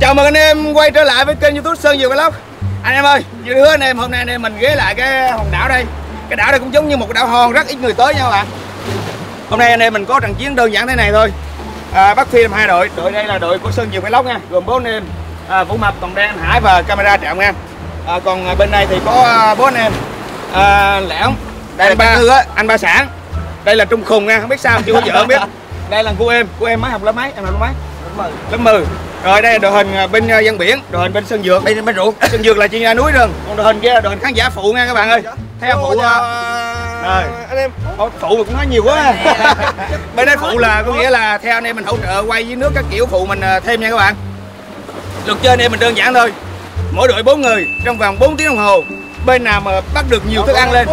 Chào mừng anh em quay trở lại với kênh youtube Sơn Dừa Vlog. Anh em ơi, như hứa anh em hôm nay anh em mình ghé lại cái hòn đảo đây. Cái đảo này cũng giống như một đảo hòn rất ít người tới nha các bạn Hôm nay anh em mình có trận chiến đơn giản thế này thôi. À, Bắt phim hai đội, đội đây là đội của Sơn Dừa Vlog nha Gồm bốn anh em, à, Vũ Mập, Tòng Đen, Hải và camera trạm nha. À, Còn bên đây thì có à, bốn anh em. À, Lẻo, đây là ba, anh ba sản. Đây là Trung Khùng nha, không biết sao chưa có vợ không biết. Đây là cô em, cô em mới học lớp mấy, em học lớp mấy? Lớp 10 rồi đây là đội hình à, bên dân biển đội hình bên sơn dược. Bên bên ruộng. Sơn dược là chuyên núi rừng. Còn đội hình kia là đội hình khán giả phụ nha các bạn ơi. Theo phụ rồi. anh em. Phụ mà cũng nói nhiều quá. Bên đây phụ là có nghĩa là theo anh em mình hỗ trợ quay với nước các kiểu phụ mình à, thêm nha các bạn. Luật chơi anh em mình đơn giản thôi. Mỗi đội 4 người trong vòng 4 tiếng đồng hồ. Bên nào mà bắt được nhiều thức ăn lên.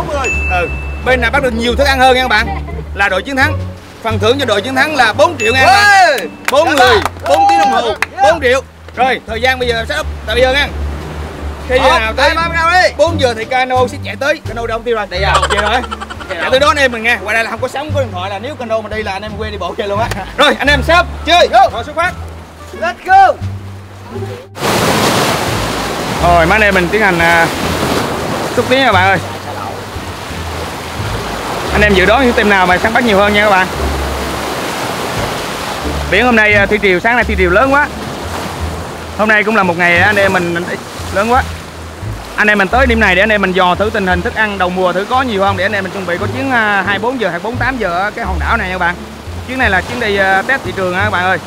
ừ. bên nào bắt được nhiều thức ăn hơn nha các bạn. Là đội chiến thắng phần thưởng cho đội chiến thắng là 4 triệu nha các bạn 4 người 4 tiếng đồng hồ 4 triệu. Rồi thời gian bây giờ setup tại bây giờ nha khi giờ nào tới 4 giờ thì cano sẽ chạy tới. Cano đâu tiêu rồi. Đây à về rồi chạy tới đó anh em mình nghe. Qua đây là không có sóng có điện thoại là nếu cano mà đi là anh em quê đi bộ chơi luôn á. Rồi anh em sắp chơi. Rồi xuất phát. Let's go. Rồi mấy anh em mình tiến hành uh, xúc tiến các bạn ơi. Anh em dự đoán những team nào mà săn bắt nhiều hơn nha các bạn biển hôm nay à, thủy triều, sáng nay thủy triều lớn quá. Hôm nay cũng là một ngày anh em mình lớn quá. Anh em mình tới điểm này để anh em mình dò thử tình hình, thức ăn, đầu mùa thử có nhiều không? Để anh em mình chuẩn bị có chuyến à, 24 giờ 48 giờ ở cái hòn đảo này nha các bạn. Chuyến này là chuyến đi à, test thị trường nha các bạn ơi.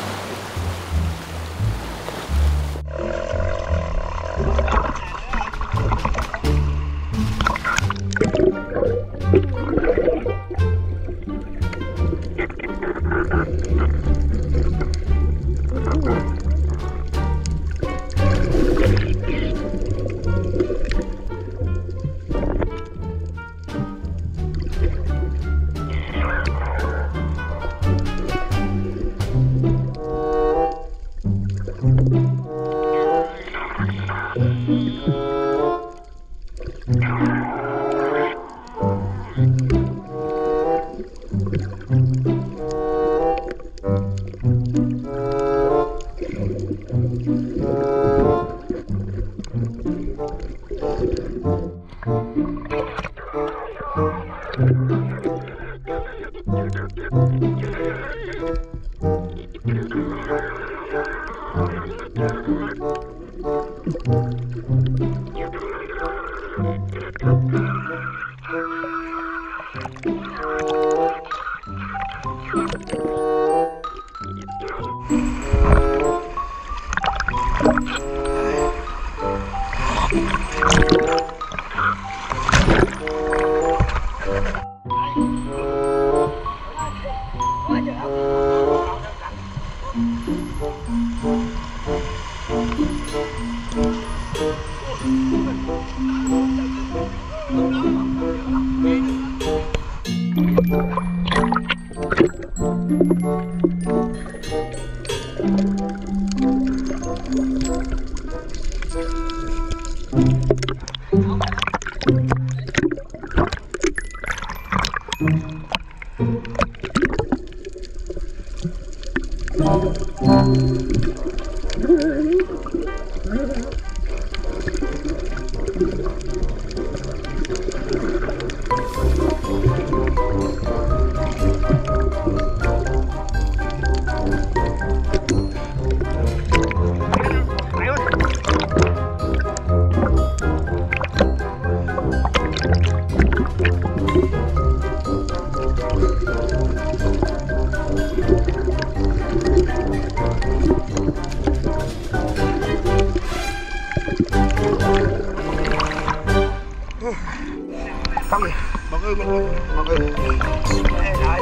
Không mọi người mọi người mọi người ơi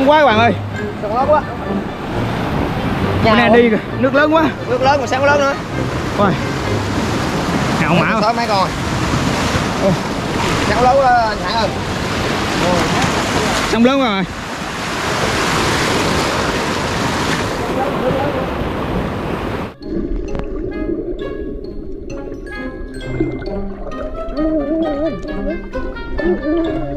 Xong quá các bạn ơi. Xong lớn quá. Bữa nay đi kìa, nước lớn quá. Nước lớn còn sao có lớn nữa. Coi Hào mã Sớm mấy con. Sao lớn quá anh Thẳng ơi. Xong lớn quá rồi. Tìm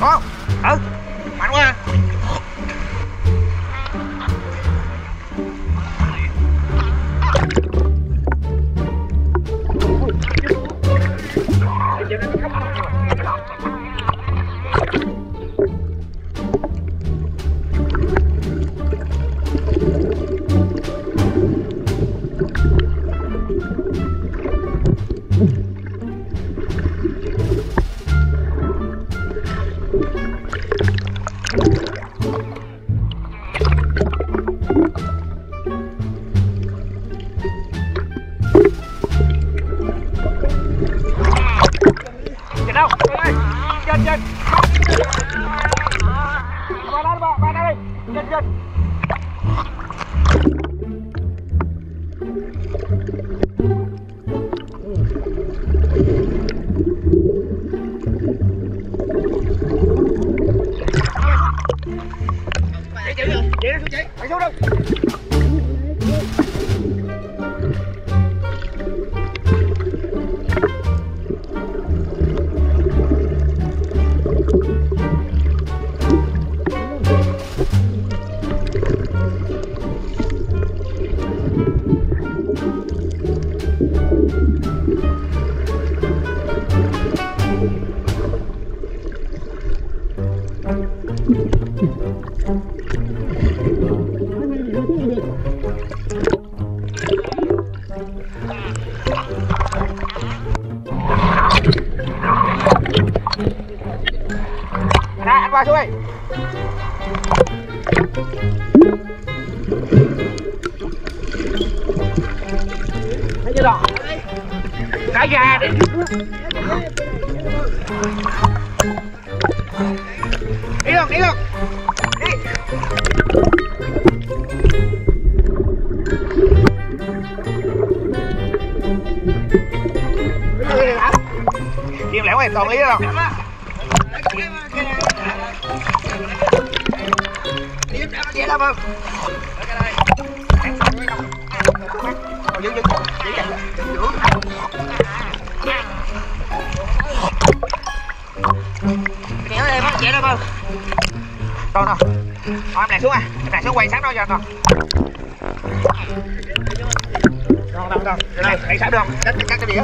Có Ừ đi xuống chị phải xuống đâu? Này lẻo toàn ý đâu không? Kéo không? Rồi rồi Thôi em lại xuống à, em lại xuống quay sáng đó cho con Rồi, Đâu đâu đâu. đây, đây sáng được không? Cắt, cắt cái gì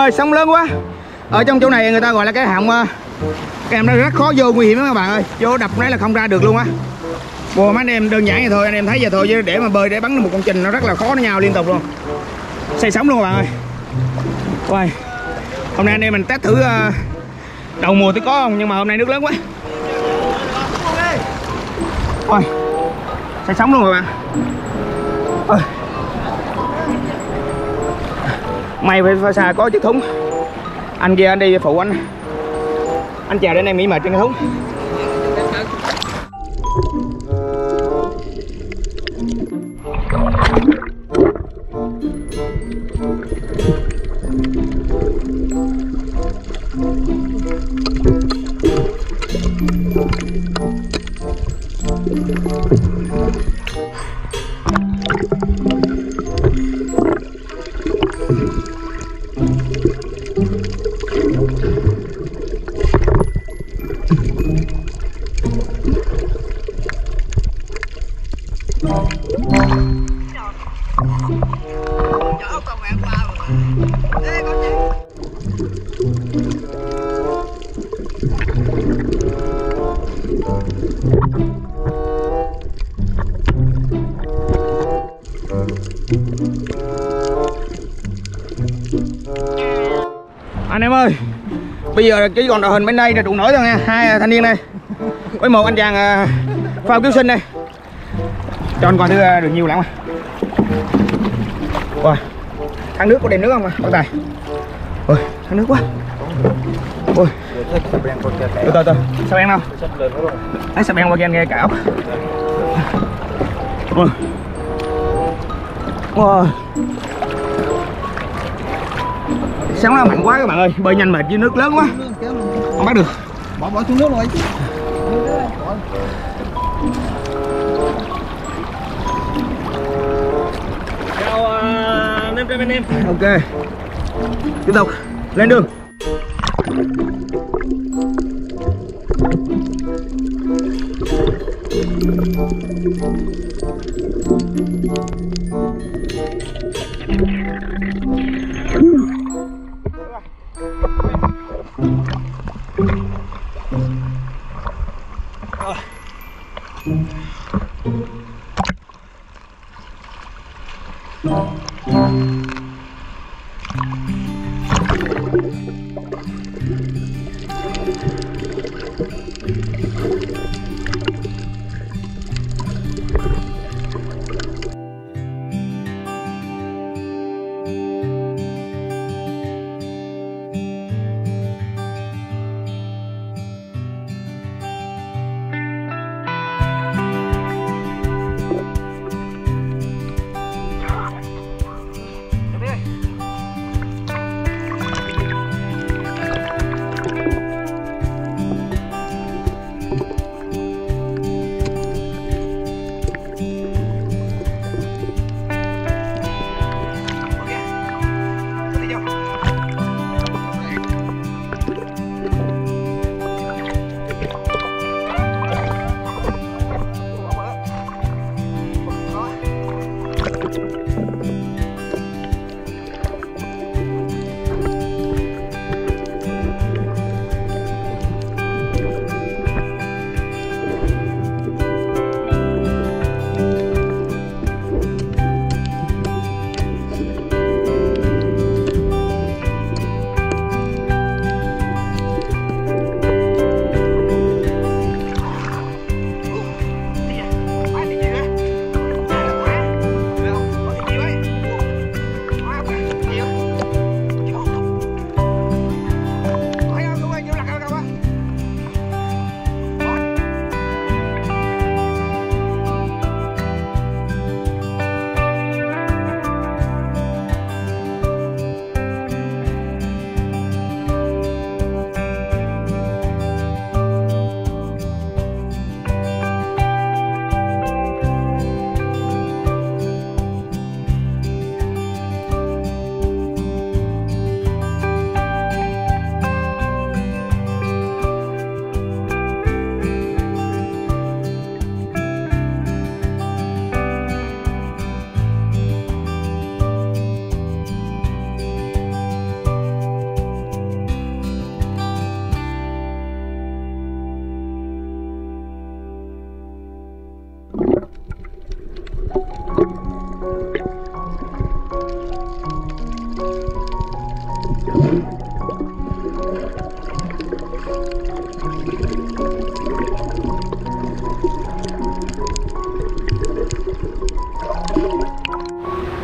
ơi, sóng lớn quá ở trong chỗ này người ta gọi là cái họng ờ, em cái nó rất khó vô nguy hiểm lắm các bạn ơi vô đập đấy là không ra được luôn á Bùa mấy anh em đơn giản vậy thôi anh em thấy vậy thôi chứ để mà bơi để bắn được một con trình nó rất là khó nó nhau liên tục luôn say sóng luôn các bạn ơi Uầy. hôm nay anh em mình test thử ờ, đầu mùa thì có không nhưng mà hôm nay nước lớn quá Uầy. say sóng luôn các bạn Uầy may phải xa có chiếc thúng. Anh kia anh đi phụ anh. Anh chèo đến đây mỹ mệt trên cái thúng. Anh em ơi bây giờ chỉ còn đội hình bên đây là trụ nổi thôi nha hai thanh niên đây. Với một anh chàng à, phao cứu sinh đây. Cho anh coi thứ à, được nhiều lắm à thắng nước có đem nước không à bác tài. Ôi thắng nước quá. Ôi. Từ từ từ. Sao em đâu lấy sao em qua kia nghe cảo ôi. Wow. sáng nó mạnh quá các bạn ơi, bơi nhanh mệt dưới nước lớn quá. Không bắt được. Bỏ bỏ xuống nước rồi chứ bên em. Ok. Tiếp tục. Lên đường.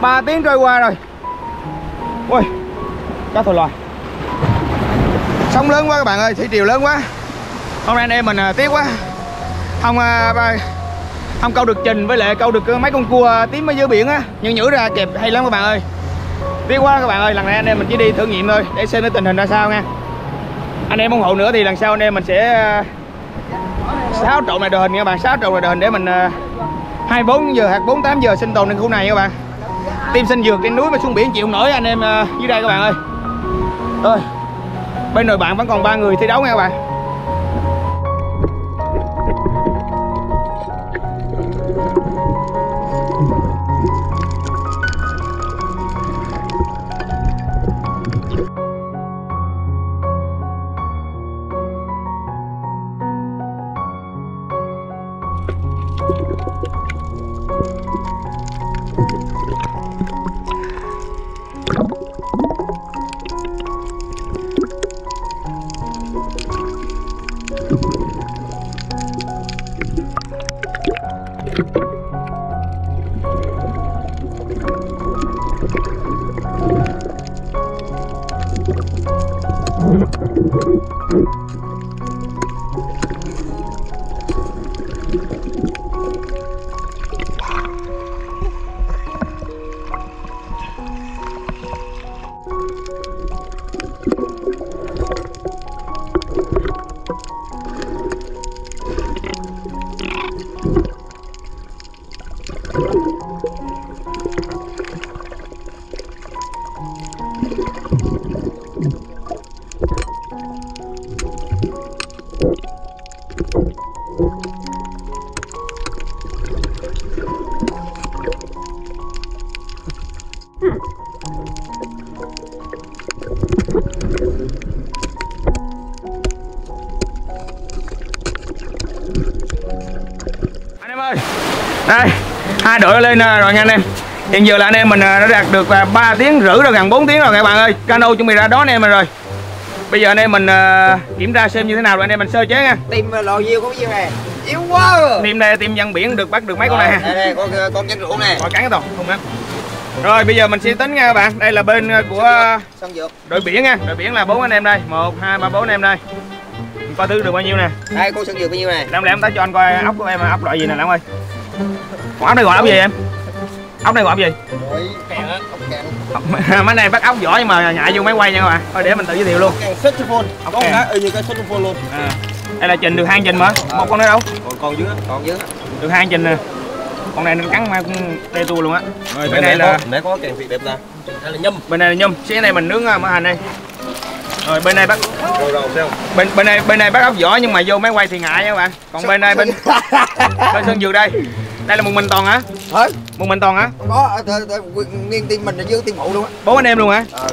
3 tiếng trôi qua rồi. Ui cá thù lòi sóng lớn quá các bạn ơi thủy triều lớn quá. Hôm nay anh em mình à, tiếc quá. Không à, không câu được trình với lại câu được à, mấy con cua tím ở dưới biển á. Nhưng nhử ra kẹp hay lắm các bạn ơi. Tiếc quá các bạn ơi lần này anh em mình chỉ đi thử nghiệm thôi để xem cái tình hình ra sao nha. Anh em ủng hộ nữa thì lần sau anh em mình sẽ à, sáu trộn lại đội hình nha các bạn. Sáu trộn lại đội hình để mình à, 24 giờ hoặc 48 giờ sinh tồn trên khu này nha các bạn tim xanh dược trên núi mà xuống biển chịu nổi anh em à, dưới đây các bạn ơi. Thôi, bên đội bạn vẫn còn ba người thi đấu nha các bạn. Ơi đây hai đội lên à, rồi nha anh em. Hiện giờ là anh em mình à, đã đạt được à, 3 tiếng rưỡi rồi gần 4 tiếng rồi các bạn ơi. Cano chuẩn bị ra đón anh em rồi. Bây giờ anh em mình à, kiểm tra xem như thế nào rồi anh em mình sơ chế nha. Tìm lò nhiều có nhiêu nè? Yếu quá team đây team dân biển được bắt được mấy con này. Đây đây con con chén rượu nè. Khỏi cắn cái tàu không á rồi bây giờ mình sẽ tính nha các bạn. Đây là bên à, của đội biển nha. Đội biển là bốn anh em đây. Một hai ba bốn anh em đây coi thứ được bao nhiêu nè? Đây con sân dược bao nhiêu nè Làm em tới cho anh coi ốc của em ốc loại gì nè Lãm ơi. Ốc này gọi ốc gì em? Ốc này gọi ốc gì? Mấy này bắt ốc vỏ nhưng mà nhại vô máy quay nha các bạn. Thôi để mình tự giới thiệu luôn. Ốc Có kèn. cái y như cái saxophone luôn. À. Đây là trình được hai trình mà. Một con nữa đâu? Còn còn dưới Còn dưới. Được hai trình nè. Con này nó cắn mà cũng tê tua luôn á. Bên này là Mẹ có kèn việt đẹp ra. Đây là nhâm. Bên này là nhum Xíu này mình nướng à, mỡ hành đây rồi bên này Rồi rồi xem bên bên này bên này bắt ốc vỏ nhưng mà vô máy quay thì ngại nha các bạn còn bên đây bên bên sơn dược đây. Đây là một mình toàn hả? Hả? một mình toàn hả? Có ờ, ờ, ờ, nguyên team mình là dưới team phụ luôn á. Bốn anh em luôn hả? Ờ.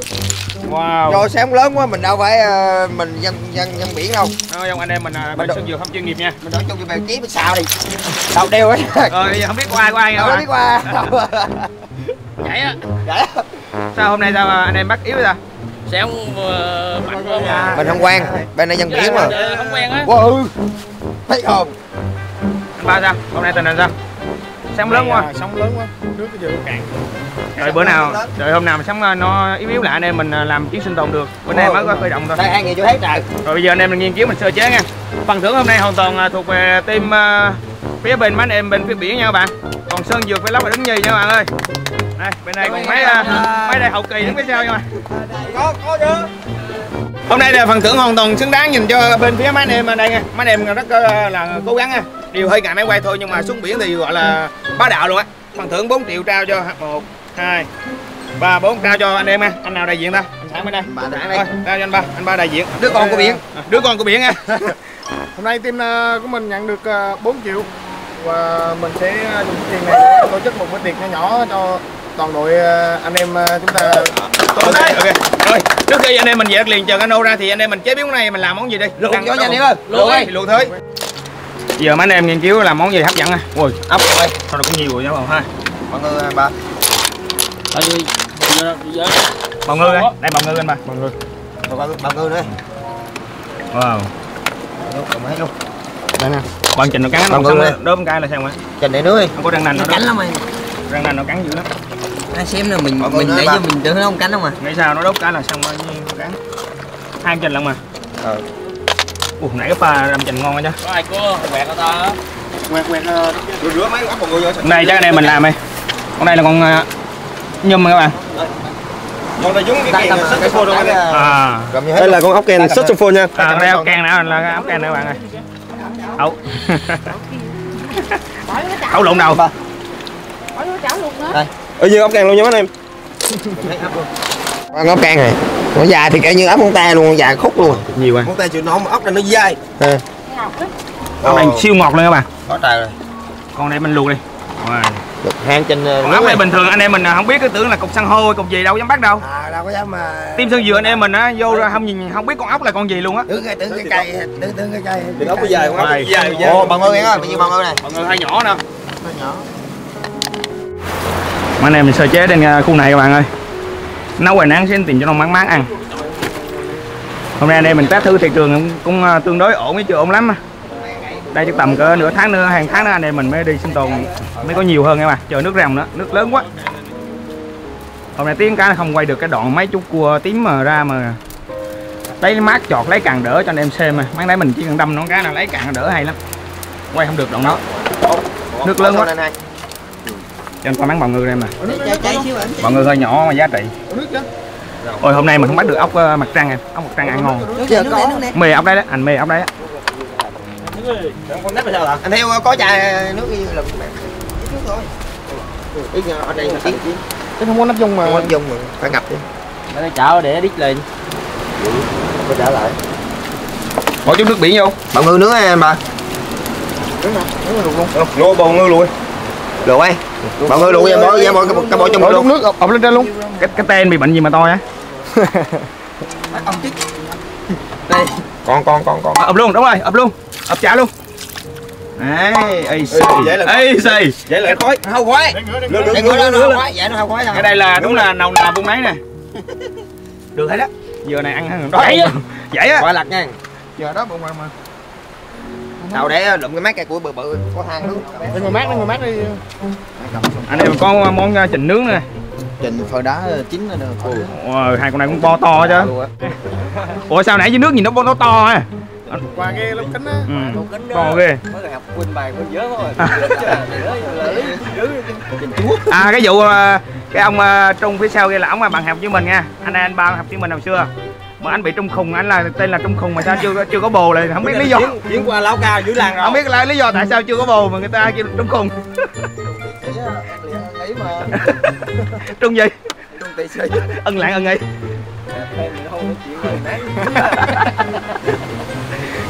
wow. Do sáng lớn quá mình đâu phải ờ, mình dân dân dân biển đâu. Thôi ông anh em mình bên sơn dược không chuyên nghiệp nha. Mình trong cái bèo chí bên sao đi. Đâu đeo ấy. Rồi không biết có ai có ai không biết qua vậy á. Vậy sao hôm nay sao anh em bắt yếu vậy ta sẽ không ờ, mạnh không à Mình không quen Bên này dân biển mà. Ờ, không quen á. Wow Thấy không? Anh ba sao? Hôm nay tình hình sao? Sóng lớn quá. Sóng lớn quá. Nước cái giờ cạn. Rồi bữa nào rồi hôm nào mà sóng à, nó yếu yếu lại anh em mình à, làm chuyến sinh tồn được. Bữa nay mới có khởi động thôi. Đây hai người chưa thấy trời. Rồi bây giờ anh em mình nghiên cứu mình sơ chế nha. Phần thưởng hôm nay hoàn toàn à, thuộc về team à, phía bên mấy anh em bên phía biển nha các bạn. Còn sơn dược phải lóc và đứng nhì nha các bạn ơi đây bên này còn mấy à, mấy đây hậu kỳ đứng phía sau nha. Có có chứ. Hôm nay là phần thưởng hoàn toàn xứng đáng nhìn cho bên phía mấy anh em. Ở đây nha mấy anh em rất ờ, là cố gắng nha. Điều hơi ngại máy quay thôi nhưng mà xuống biển thì gọi là bá đạo luôn á. Phần thưởng 4 triệu trao cho một hai ba bốn trao cho anh em nha. Anh nào đại diện ta? Anh sẵn bên đây. Bà Thôi, đây. Trao cho anh ba. Anh ba đại diện. Đứa con của biển. À, đứa con của biển nha. Hôm nay team ờ, của mình nhận được ờ, 4 triệu. Và mình sẽ ờ, dùng tiền này tổ chức một bữa tiệc nhỏ nhỏ cho toàn đội ờ, anh em ờ, chúng ta ok ok. rồi trước khi anh em mình về liền chờ cano ra thì anh em mình chế biến cái này mình làm món gì đi Luộc cho nhanh em ơi luộc đi luộc thôi giờ mấy anh em nghiên cứu làm món gì hấp dẫn à? Ui Ốc rồi sao nó cũng nhiều rồi nha bạn ha. Mọi người à, ba. Bào ngư đây đây bào ngư anh ba bào ngư Bà, bà, bà ngư nữa wow. Hết luôn đây nè. Bạn trình nó cắn nó Bào xong đây. một cái là sao á Trình để nữa đi không có răng nành nó đó lắm mày. Răng nành nó cắn dữ lắm Ai xem nè mình người mình ba. cho mình tưởng nó không cánh không à? Nghĩ sao nó đốt cái là xong bao nhiêu cán hai chành lận mà. Ờ. Ủa, nãy cái pha làm chành ngon quá chứ. Có ai có quẹt nó ta quẹt quẹt rửa rửa mấy ốc còn người vô con này chắc anh em mình làm đây. Con này là con uh, nhum các bạn. Con này giống cái kèn saxophone đâu anh à. Đây là con ốc kèn saxophone nha. À đây ốc can nữa là cái ốc can nữa các bạn ơi. Ấu ấu lộn đầu ở dưới ốc kèn luôn nha anh em. Con ốc can này. Nó dài thì kể như ốc con tay luôn dài khúc luôn. Nhiều quá. Con tay chịu nóng mà ốc này nó dai. Ốc này siêu ngọt luôn các bạn. Có trời rồi. Con này mình luộc đi. Wow. hang trên Còn ốc này bình thường anh em mình không biết cứ tưởng là cục san hô hay cục gì đâu dám bắt đâu. À đâu có dám mà. Tim sơn dừa anh em mình á vô ra không nhìn không biết con ốc là con gì luôn á. Tưởng cái tưởng cái cây tưởng tưởng cái cây. Thì ốc có dài con ốc dài dài ồ bằng ơi em ơi bao nhiêu bằng ơi này mọi người hơi nhỏ nè. Nó nhỏ mà anh em mình sơ chế trên à, khu này các bạn ơi. Nấu ngoài nắng sẽ tìm cho nó mát mát ăn. Hôm nay anh em mình test thử thị trường cũng, cũng à, tương đối ổn với chưa ổn lắm đây chắc tầm cỡ nửa tháng nữa hàng tháng nữa anh em mình mới đi sinh tồn mới có nhiều hơn các bạn. Chờ nước ròng nữa nước lớn quá. Hôm nay tiếng cá không quay được cái đoạn mấy chú cua tím mà ra mà lấy mát chọt lấy càng đỡ cho anh em xem mà. Mấy nãy mình chỉ cần đâm nó cái là lấy càng đỡ hay lắm. Quay không được đoạn đó. Nước lớn quá cho anh con bán bào ngư xíu ảnh bào ngư hơi nhỏ mà giá trị. Ôi hôm nay mình không bắt được ốc ờ, mặt trăng em. Ốc mặt trăng ăn ngon. Mê ốc đấy đó anh mê ốc đấy á con nắp là sao hả anh theo có chai nước như là thôi. Ở đây chứ không có nắp dung mà có dùng mà phải ngập đi. Đây chảo để đít lên. Có trả lại. Bỏ chút nước biển vô. Bằng ngư nướng em bà. Lô bầu ngư luôn được ấy bằng ngư luôn em bỏ em bỏ cái cái bỏ trong trong nước ập lên trên luôn cái cái tên bị bệnh gì mà to á con con con con À, ập luôn đúng rồi ập luôn ập chả luôn Đấy, ây xì, vậy là- ây xì. vậy là khói hao quái lửa lửa để lửa ngồi đó lửa nó lửa quái vậy nó hao quái Cái đâu đây là đúng là nầu nào vung nấy nè. Được hết đó. Giờ này ăn hơn đó. Vậy á. Vậy á. quái lặt nha giờ đó bụng mà mà nào để lụm cái mát cây của bự bự có than nước để ngồi mát để ngồi mát đi Anh em có món ờ, trình nướng nè. trình phơi đá chín rồi được Ôi, hai con này cũng to to chứ. Ủa sao nãy dưới nước nhìn nó nó to à? qua cái lớp kính á Ừ. To ghê. À cái vụ ờ, cái ông ờ, Trung phía sau kia là ông là bạn học với mình nha. Anh anh ba học với mình hồi xưa. Mà anh bị Trung khùng, anh là tên là Trung khùng mà sao chưa có- chưa có bồ lại không biết lý do. chuyến qua lão cao dưới làng rồi Không biết là lý do tại sao chưa có bồ mà người ta kêu Trung khùng. nghĩ mà Trung gì? trung tị sĩ Ân lạng ân nghi.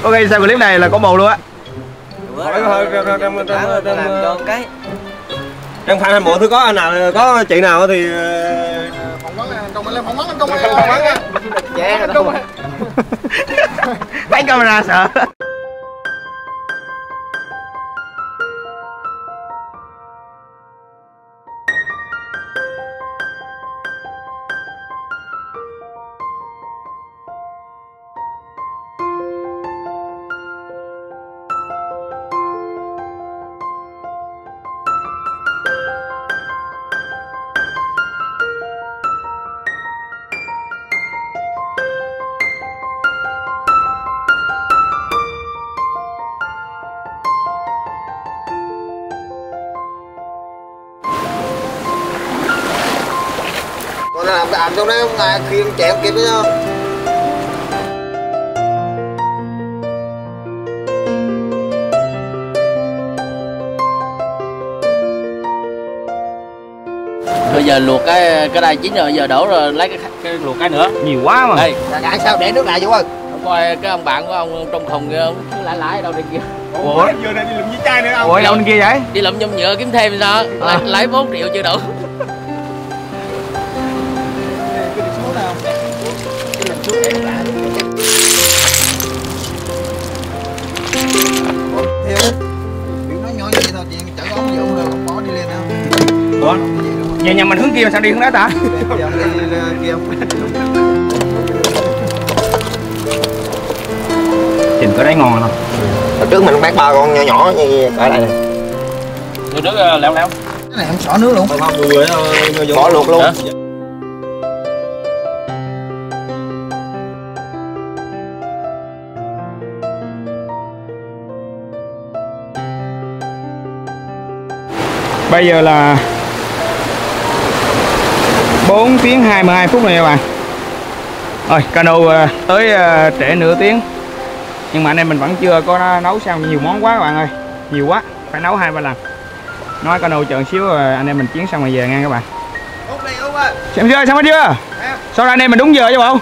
Ok sau clip này là có bồ luôn á. cái trong fan hâm mộ thứ có anh nào có chị nào thì vấn anh công anh lên phỏng vấn anh công phỏng vấn á dạ anh công Đánh camera sợ. Làm trong đấy không ngài khiêng chẹo kịp đấy không Bây giờ luộc cái cái đây chín rồi giờ đổ rồi lấy cái, cái luộc cái nữa. Nhiều quá mà. Đây, dạ sao để nước lại vô ơi qua cái ông bạn của ông trong khùng kia ông cứ lãi lãi đâu đi kia. ủa giờ này đi lụm với chai nữa không Ủa đâu bên kia vậy? Đi lụm nhôm nhựa kiếm thêm sao? Lấy, lấy 4 triệu chưa đủ. Theo kiểu nó nhỏ vậy thôi chị chở ống vô rồi không bỏ đi lên đâu Ủa? Nhà nhà mình hướng kia mà sao đi hướng đó ta? giờ đi lên kia không Trình có đấy ngon không? hồi trước mình bán ba con nhỏ nhỏ như cỡ này nè Nước nước leo leo. cái này không xỏ nước luôn không ờ, bỏ luộc luôn Hả? Bây giờ là 4 tiếng 22 phút này các bạn. Rồi cano ờ, tới ờ, trễ nửa tiếng. Nhưng mà anh em mình vẫn chưa có nấu xong nhiều món quá các bạn ơi. Nhiều quá, phải nấu hai ba lần. Nói cano chờ xíu rồi anh em mình chiến xong rồi về ngang các bạn. Xem chưa, xong hết chưa? sau đây anh em mình đúng giờ chứ không?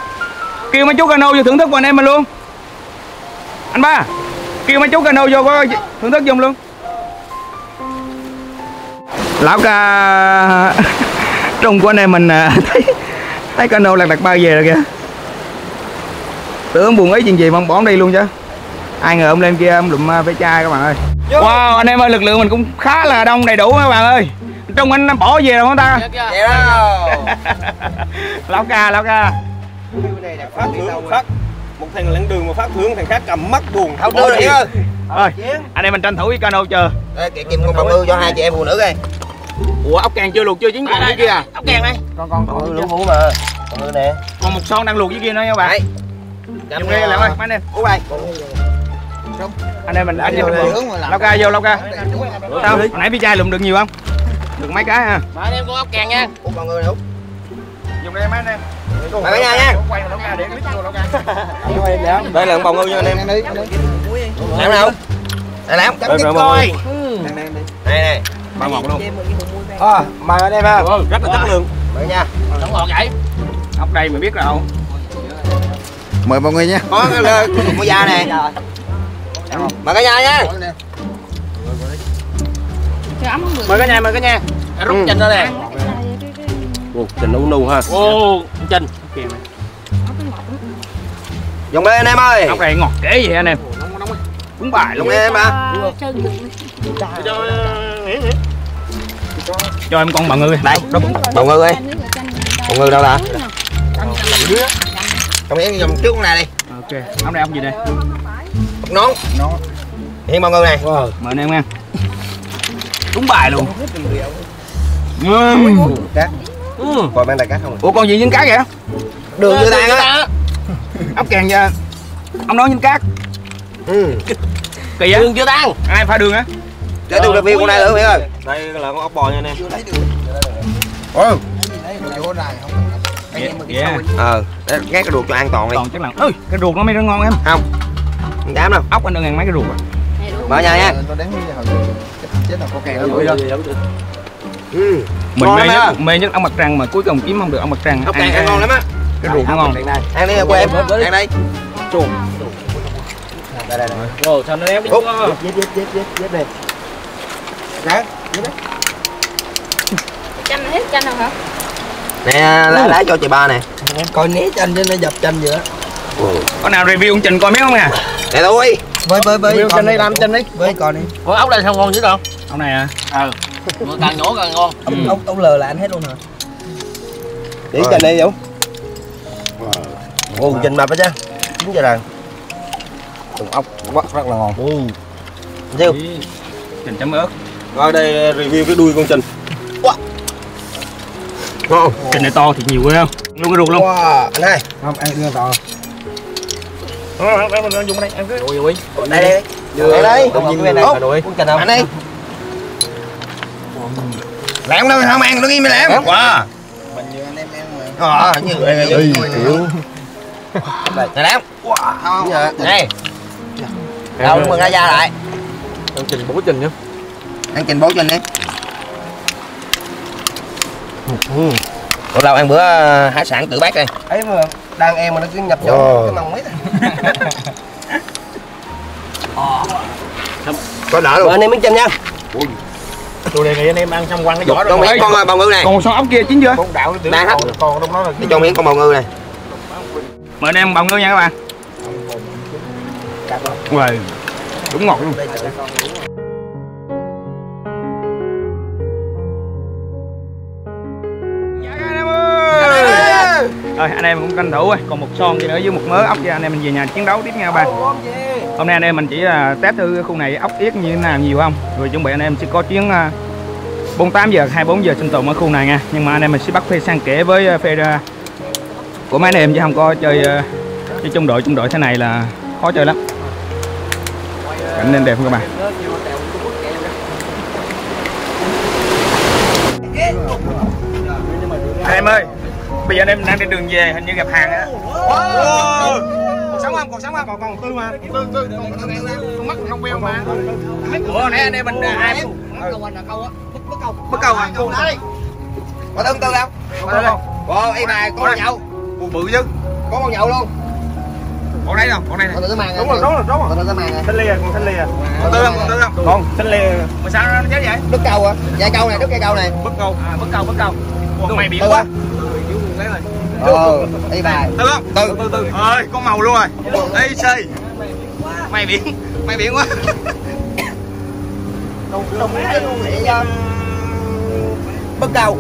Kêu mấy chú cano vô thưởng thức của anh em mình luôn. Anh ba Kêu mấy chú cano vô có thưởng thức dùng luôn. Lão ca Trung của anh em mình à, thấy thấy cano lạc lạc bao về rồi kìa. Tưởng buồn ý chuyện gì mà ông bỏ đi luôn chứ. Ai ngờ ông lên kia ông lụm à, ve chai các bạn ơi. Wow anh em ơi lực lượng mình cũng khá là đông đầy đủ các bạn ơi. Trung anh bỏ về rồi không ta? Vậy đó Lão ca lão ca. Phát thưởng phát một thằng lãng đường mà phát thưởng thằng khác cầm mắt buồn. Được ơi Ơi anh em mình tranh thủ với cano chờ Đây, kìa, kìm con bào ngư cho hai chị em phụ nữ đây Ủa ốc càng chưa luộc chưa? Chín còn dưới kia à? ốc kèn đây. Con con con lũ hú mà. Bào ngư nè. Còn một son đang luộc dưới kia nữa nha các bạn. Dùng đây lão ơi mấy anh em Út đây anh em mình anh em mình. Lão ca vô lão ca. Sao? Hồi nãy bi chai lụm được nhiều không? Được mấy cái ha. Mà anh em con ốc kèn nha. Út bào ngư này Út dùng đây mấy anh em Mày nhà nha đây là con bào ngư nha anh em. Làm nào? Làm bào ngư Đây này bao ngọt luôn. À, Mời anh em ha rất là chất lượng. Mời nha. Không ngọt vậy? Ốc đây mà biết đâu. Mời mọi người nha. Có cái của da nè. Mời cả nhà nha. Mời cả nhà mời cả nhà. Rút chanh đó nè. Ồ, chanh nu nu ha. Ô chanh Dùng đây anh em ơi. Ốc đây ngọt kể vậy anh em. Đúng bài luôn. Em à cho em con bà ngư Đây Bào ngư. ơi Bào ngư đâu là Trong yến dùng trước con này đi. Ok ốc đây ốc gì đây? Bọc nón. Hiên bào ngư này. Mời anh em nha. Đúng bài luôn. Ừm. Coi mang đại cá không ủa con gì dính cá vậy? Đường chưa tan á. Ốc càng nha ông nói dính cát. Ừ kỳ vậy? Đường chưa tan ai pha đường á Để tôi review con này nữa Hiên ơi. Đây là con ốc bò nha anh em. Ừ yeah. Ờ để Ngát cái ruột cho an toàn đi. Còn chắc là ơi cái ruột nó mới nó ngon em. Không. Không dám đâu. Ốc anh đừng ăn mấy cái ruột à? Mở nhà nha. Ừ. Mình mê nhất mê nhất ốc mặt trăng mà cuối cùng kiếm không được ốc mặt trăng. Ốc càng ăn ngon lắm á. cái ruột nó ngon. Ăn đi của em. Ăn đây chuột Đây đây đây ồ sao nó éo Út Giết giết giết giết giết đi Ráng chanh hết chanh rồi hả? Nè lá lá cho chị ba nè. Coi né chanh chứ nó dập chanh vậy đó. Có nào review ông trình coi miếng không nè? Nè tôi. Bơi bơi bơi chân đi làm chân đi. Bơi còn đi. Con ốc đây sao ngon chứ đâu ông này à ờ càng nhổ càng ngon. Ông ông ông lờ là anh hết luôn hả Để chanh đi Dũng. Ồ chanh mập đó chứ. Đúng giờ rằng Trùng ốc rất là ngon. Siêu trình chấm ớt rồi đây review cái đuôi con trình Ngon. Trình này to thì nhiều ghê không? Luôn cái ruột luôn. Wow anh hai. Không ăn đưa to em dùng đây em cứ ui ui Đây đây. Đây. đây Tự nhiên Út, Hà Nội. Con chanh không Anh đi. Làm đâu không ăn nó im mày làm Wow. Ờ, như vậy kiểu. Này làm Wow. Này Đâu mừng ra ra lại. Con trình bố trình nhá Ăn trình bố trình đi Ủa lâu ăn bữa ờ, hải sản tự bác đây. Ấy mà đang em mà nó cứ nhập vô cái mông mấy có đỡ luôn. Anh em miếng chanh nha. Tôi đề nghị anh em ăn xong quăng cái vỏ cho miếng con bào ngư này. Còn son ốc kia chín chưa? Con đạo Đang hết. còn trong đó là cho miếng con bào ngư này. Mời anh em bào ngư nha các bạn. Uầy, đúng ngọt luôn Rồi anh em cũng tranh thủ rồi, còn một son gì nữa với một mớ ốc cho anh em mình về nhà chiến đấu tiếp nha các bạn. Hôm nay anh em mình chỉ là test thử khu này ốc yết như thế nào nhiều không, rồi chuẩn bị anh em sẽ có chuyến à, 48 giờ 24 giờ sinh tồn ở khu này nha. Nhưng mà anh em mình sẽ bắt phê sang kể với ờ, phê ra của mấy anh em chứ không có chơi chơi chung đội chung đội thế này là khó chơi lắm. Cảnh nên đẹp không các bạn? Em ơi bây giờ anh em đang trên đường về hình như gặp hàng á. Còn sống không? Còn sống không? Còn còn tư mà. Tư tư còn con mắt không beo mà. Ủa nãy anh em mình ai? câu anh là câu á. Bất câu bất câu à có tương tư không Ồ, y mà có nhậu. bự bự chứ. Có con nhậu luôn. Còn đây không? Còn đây này còn màng đúng rồi đúng rồi đúng rồi. Còn màng thanh lìa còn thanh lìa. Còn tư không? còn tư không? Còn thanh lìa. Mà sao nó chết vậy? Đứt câu à dây câu này đứt cây câu này. Bất câu. À bất câu bất câu. Mày Tư quá ờ y bà. Tư không tư tư tư ơi có màu luôn rồi. Ê xì mày biển mày biển quá. Đồng đồng ý luôn cho bất câu